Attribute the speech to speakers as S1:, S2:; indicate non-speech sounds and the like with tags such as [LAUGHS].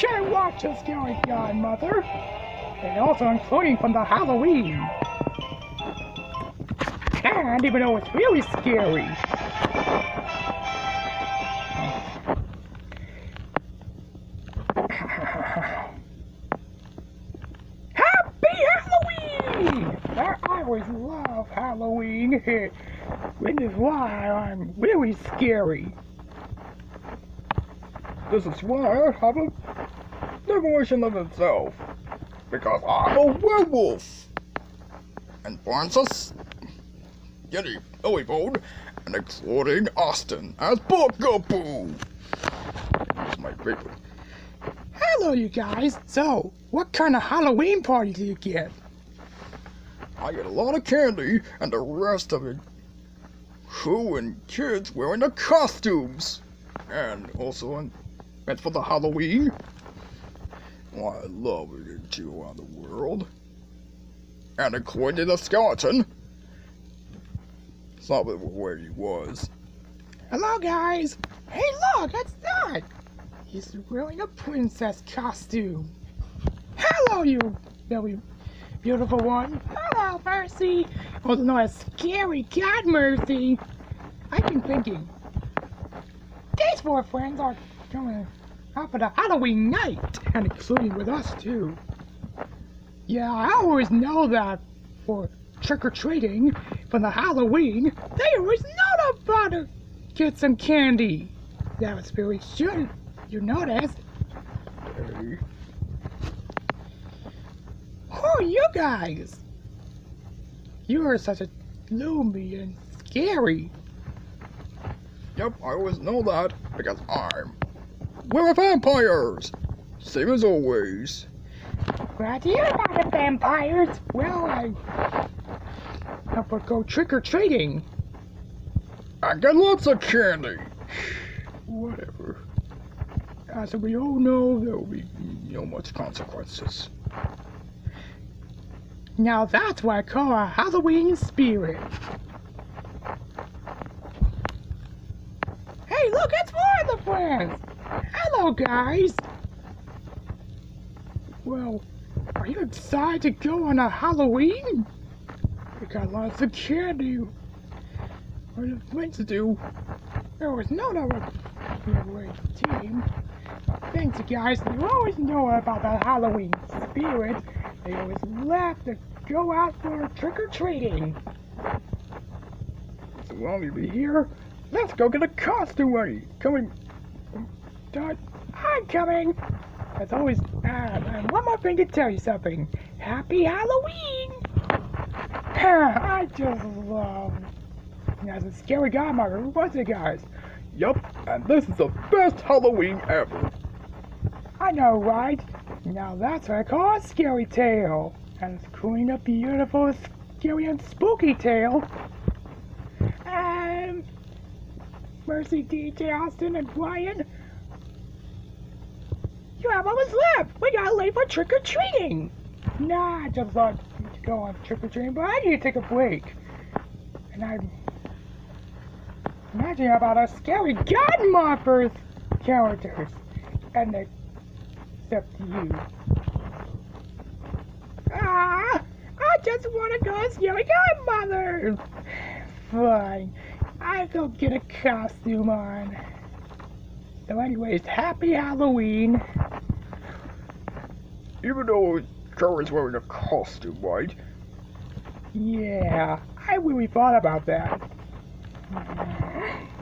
S1: such a scary godmother. And also including from the Halloween. And even though it's really scary. [LAUGHS] Happy Halloween! I always love Halloween. [LAUGHS] Which is why I'm really scary.
S2: This is why I have of itself. Because I'm a werewolf. And Francis, Getty, Bone, and exploding Austin as Bookaboo. That's my favorite.
S1: Hello, you guys. So, what kind of Halloween party do you get?
S2: I get a lot of candy, and the rest of it, who and kids wearing the costumes. And also, and for the Halloween, well, I love it to around the world. And according to the skeleton, saw where he was.
S1: Hello, guys. Hey, look, that's that. He's wearing a princess costume. Hello, you very beautiful one. Hello, Mercy. Also oh, known as Scary Cat Mercy. I've been thinking, these four friends are going for the Halloween night, and including with us too. Yeah, I always know that for trick or treating for the Halloween, they always know about to get some candy. That was very should you noticed. Who are you guys? You are such a gloomy and scary.
S2: Yep, I always know that because I'm. We're vampires! Same as always.
S1: Glad hear about the vampires. Well, I have to go trick or treating.
S2: I got lots of candy. Whatever.
S1: As we all know,
S2: There will be no much consequences.
S1: now that's what I call a Halloween spirit. Hey, look, it's more of the friends. Hello, guys. Well, are you excited to go on a Halloween? We got lots of candy. What are meant to do? There was no other team. Thanks, guys. You always know about the Halloween spirit. They always love to go out for trick or treating.
S2: So while you be here, let's go get a costume ready. Coming.
S1: Dot, I'm coming. As always, uh, and one more thing to tell you something. Happy Halloween! I just love. As a scary godmother, who was it, guys?
S2: Yup, and this is the best Halloween ever.
S1: I know, right? Now that's what I call a scary tale. And it's queen a beautiful, scary, and spooky tale. Um, Mercy, DJ, Austin, and Brian. Have almost left. We got late for trick or treating. Nah, I just thought to go on trick or treating, but I need to take a break. And I'm imagining about our scary godmothers characters. And they except you. Ah! I just want to go see my godmother! Fine. I go get a costume on. So anyways, happy Halloween.
S2: Even though Trevor is wearing a costume, right?
S1: Yeah, I really thought about that. [LAUGHS]